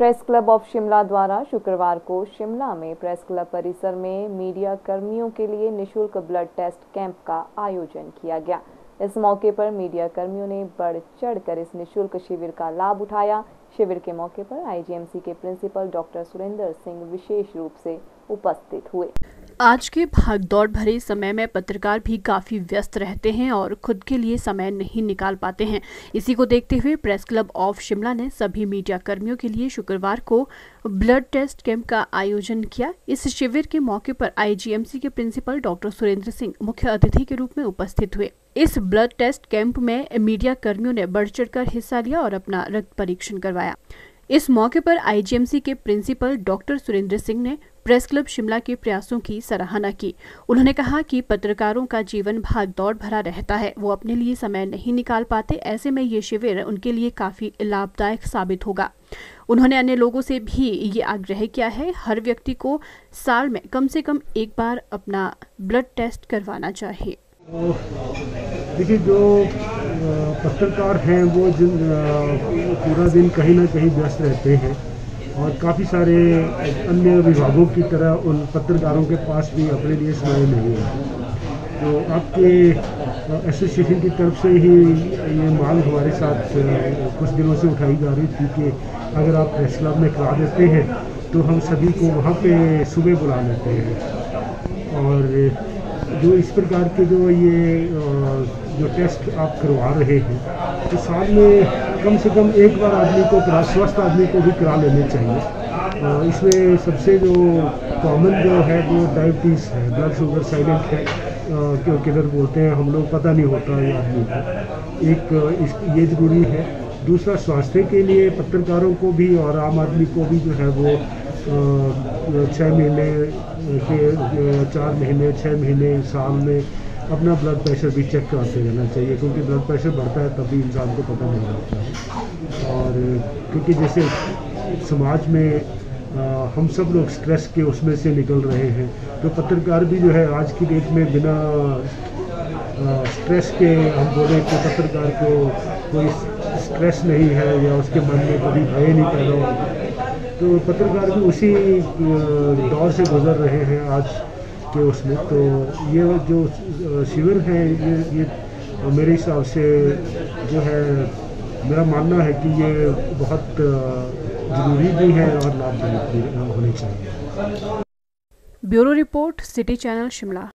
Press club of Shimla द्वारा शुक्रवार को शिमला में प्रेस क्लब परिसर में मीडिया कर्मियों के लिए निशुल्क ब्लड टेस्ट कैंप का आयोजन किया गया। इस मौके पर मीडिया कर्मियों ने बढ़ चढ़कर इस निशुल्क शिविर का लाभ उठाया। शिविर के मौके पर आईजीएमसी के प्रिंसिपल डॉक्टर सुरेंद्र सिंह विशेष रूप से उपस्थित हुए। आज के भागदौड़ भरे समय में पत्रकार भी काफ़ी व्यस्त रहते हैं और खुद के लिए समय नहीं निकाल पाते हैं। इसी को देखते हुए प्रेस क्लब ऑफ़ शिमला ने सभी मीडिया कर्मियों के लिए शुक्रवार को ब्लड टेस्ट कैंप का आयोजन किया। इस शिविर के मौके पर आईजीएमसी के प्रिंसिपल डॉक्टर सुरेंद्र सिंह मुख्य अतिथि के रूप में उपस्थित हुए। इस ब्लड टेस्ट कैंप में मीडिया कर्मियों ने बढ़ चढ़कर हिस्सा लिया और अपना रक्त परीक्षण करवाया। इस मौके पर आईजीएमसी के प्रिंसिपल डॉक्टर सुरेंद्र सिंह ने प्रेस क्लब शिमला के प्रयासों की सराहना की। उन्होंने कहा कि पत्रकारों का जीवन भाग दौड़ भरा रहता है। वो अपने लिए समय नहीं निकाल पाते, ऐसे में ये शिविर उनके लिए काफ़ी लाभदायक साबित होगा। उन्होंने अन्य लोगों से भी ये आग्रह किया है, हर व्यक्ति को साल में कम से कम एक बार अपना ब्लड टेस्ट करवाना चाहिए। देखिए, जो पत्रकार हैं, वो जिन पूरा दिन कहीं ना कहीं व्यस्त रहते हैं। और काफ़ी सारे अन्य विभागों की तरह उन पत्रकारों के पास भी अपने लिए समय नहीं है। तो आपके एसोसिएशन की तरफ़ से ही ये मांग हमारे साथ कुछ दिनों से उठाई जा रही थी कि अगर आप प्रेस क्लब में करा देते हैं तो हम सभी को वहाँ पे सुबह बुला लेते हैं। और जो इस प्रकार के जो ये जो टेस्ट आप करवा रहे हैं तो साल में कम से कम एक बार आदमी को स्वस्थ आदमी को भी करा लेने चाहिए। इसमें सबसे जो कॉमन जो है वो डायबिटीज़ है ब्लड शुगर साइलेंट है क्यों किधर बोलते हैं, हम लोग पता नहीं होता ये आदमी को। एक, इस, ये ज़रूरी है। दूसरा, स्वास्थ्य के लिए पत्रकारों को भी और आम आदमी को भी जो है वो छः महीने के चार महीने छः महीने, साल में अपना ब्लड प्रेशर भी चेक कराते रहना चाहिए क्योंकि ब्लड प्रेशर बढ़ता है तभी इंसान को पता नहीं लगता। और क्योंकि जैसे समाज में आ, हम सब लोग स्ट्रेस के उसमें से निकल रहे हैं तो पत्रकार भी जो है आज की डेट में बिना स्ट्रेस के हम बोले कि पत्रकार को कोई स्ट्रेस नहीं है या उसके मन में कभी भय नहीं पैदा होगा तो पत्रकार भी उसी दौर से गुजर रहे हैं। आज के उसमें तो ये जो शिविर है, ये ये मेरे हिसाब से जो है, मेरा मानना है कि ये बहुत ज़रूरी भी है और लाभदायक भी होनी चाहिए। Bureau report, city channel Shimla.